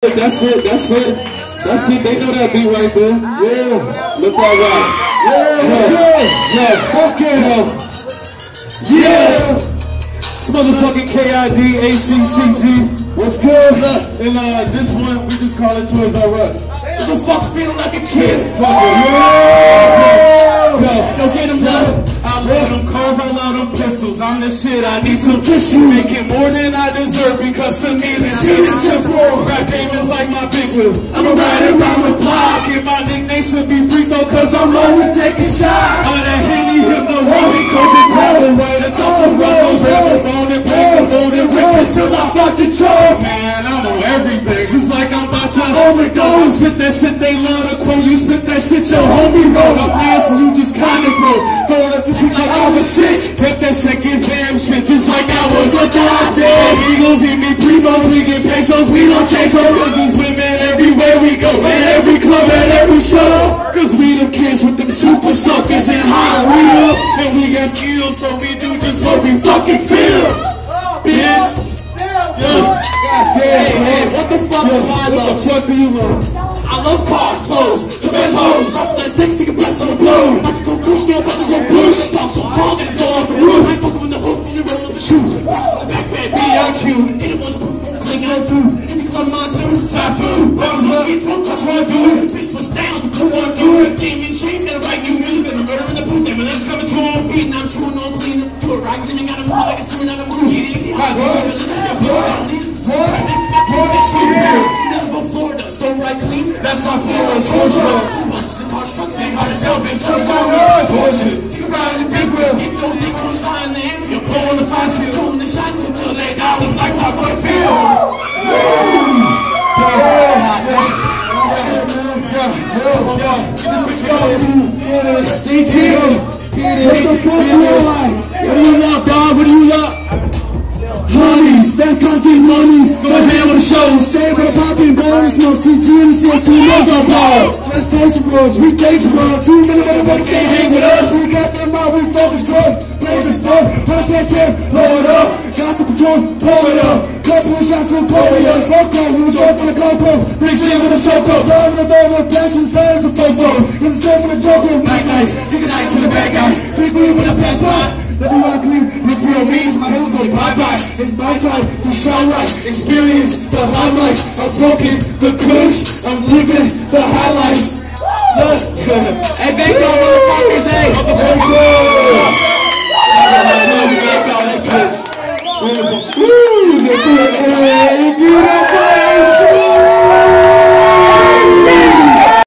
That's it, that's it. That's it. They know that beat right there. Yeah. Look that right. Yeah, yeah, okay. Yeah. It's motherfucking K-I-D-A-C-C-G. What's good? And uh, this one, we just call it Toys R Us. The fuck's feeling like a kid? Fuck it. Yeah. Yo, cars, I love them pistols. I'm the shit, I need some tissue. Making more than I deserve because to me this shit is simple. Rap game is like my big wheel. I'ma ride around the block. And my nickname should be Rico cause I'm always taking shots. All that Henny, Hypno, Rolling, Coke, and Grab away. The couple runnels, ever roll and break the mold and rip until I start to choke. Man, I know everything, just like I'm about to oh, overdose. Spit that shit, they love to quote. You spit that shit, your homie up ass and you just kinda grow. We get pesos, we don't chase those. Cause these women everywhere we go, man, every club and every show. Cause we the kids with them super suckers and high we up. And we got skills, so we do just what we fucking feel. Bitch. Yeah. Goddamn, hey, hey, what the fuck do I love? What the fuck do you love? I love cars, clothes, the best hoes. Pop that sticks, take a breath on the blow. About to go push, no, about to go push. Talk so tall, gonna go off the roof. I fuck with the hook, and you roll up the shoe. Back, back, BRQ. Anyone's proof, cling on through. In the club, my suit, tattoo. Bums up, eat drunk, that's what I do. Bitch, bust down, the crew on through. Game and change, that right, you music. And I'm murdering the booth, and let's come to a beat. I'm true, no clean, to a right. Then I gotta move like a semen out of moon. Get easy, hot, good. That's my Florida sports club. Harsh What the fuck you like? What do you want, dog? What do you want? Honeys, best constant money. Go ahead with the show. Stay with the popping bonus. No CG and shit. Knows I'm ball. Fresh station bros. We dangerous. Two minute motherfuckers can't hang with us. We got them out. We focus drugs. Blaze this stuff. 110, blow it up. Got the patrol. Pull it up. Couple of shots it up. Fuck on. We was up on the coco. Mixed in with a soco. Love the ball with passion. Signs of. Cause it's good for the joker. Night. Take a night to the bad guy. Big green when I pass by. Let me rock clean, look real mean, my hoes go bye-bye. It's my time to shine right, experience the highlight. I'm smoking the kush, I'm living the highlights. Look, hey, thank y'all motherfuckers, hey.